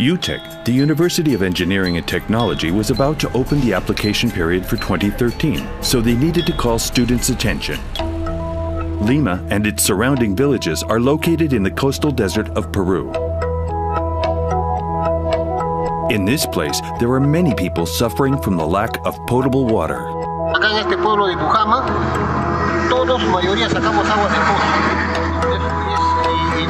UTEC, the University of Engineering and Technology, was about to open the application period for 2013, so they needed to call students' attention. Lima and its surrounding villages are located in the coastal desert of Peru. In this place, there are many people suffering from the lack of potable water. Acá en este pueblo de todos, mayoría sacamos agua pozo.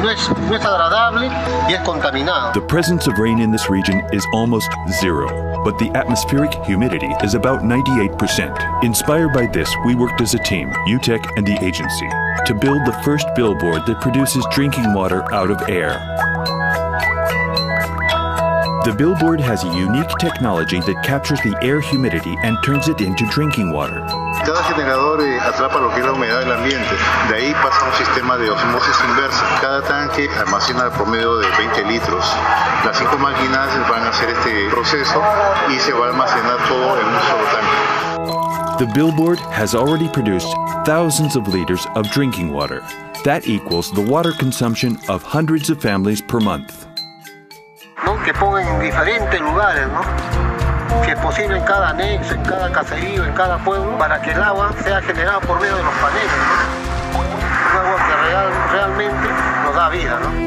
No, es, no es agradable y es contaminado. The presence of rain in this region is almost zero, but the atmospheric humidity is about 98%. Inspired by this, we worked as a team, UTEC and the agency, to build the first billboard that produces drinking water out of air. The billboard has a unique technology that captures the air humidity and turns it into drinking water. Cada generador eh, atrapa lo que es la humedad del ambiente. De ahí pasa un sistema de osmosis inversa. Cada tanque almacena el promedio de 20 litros. Las cinco máquinas van a hacer este proceso y se va a almacenar todo en un solo tanque. The billboard has already produced thousands of liters of drinking water. That equals the water consumption of hundreds of families per month. ¿No? Que pongan en diferentes lugares, ¿no? Si es posible en cada anexo, en cada caserío, en cada pueblo, para que el agua sea generada por medio de los paneles. Un agua que real, realmente nos da vida, ¿no?